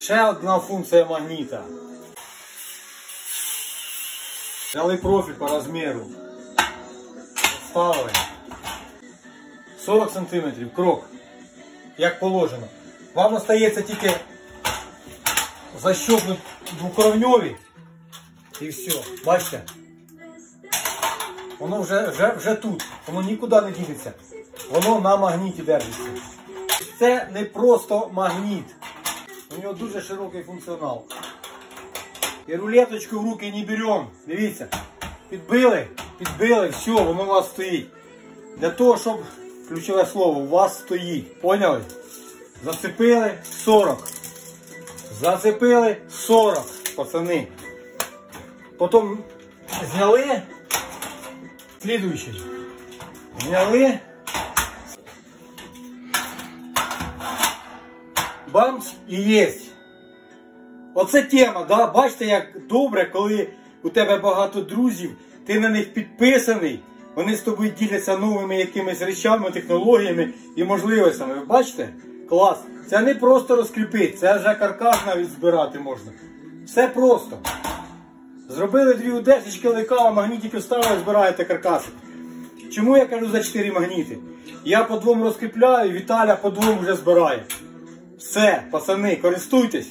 Ще одна функція магніта. Взяли профіль по розміру. Ставили. 40 см крок. Як положено. Вам остається тільки защопнути двокоровньові. І все. Бачите? Воно вже, вже, вже тут. Воно нікуди не дінеться. Воно на магніті держиться. Це не просто магніт. У нього дуже широкий функціонал. І рулеточку в руки не беремо. Дивіться. Підбили, підбили, все, воно у вас стоїть. Для того, щоб, ключове слово, у вас стоїть. Поняли? Зацепили 40. Зацепили 40, пацани. Потім зняли. Слідуючий. Зняли. Бамс і єсть. Оце тема, да? бачите, як добре, коли у тебе багато друзів, ти на них підписаний, вони з тобою діляться новими якимись речами, технологіями і можливостями. Ви бачите? Клас. Це не просто розкріпити, це вже каркас навіть збирати можна. Все просто. Зробили дві удесочки, лекала, магнітики вставили, збираєте каркаси. Чому я кажу за 4 магніти? Я по двом розкріпляю, Віталя по двом вже збирає. Все, пацани, користуйтесь.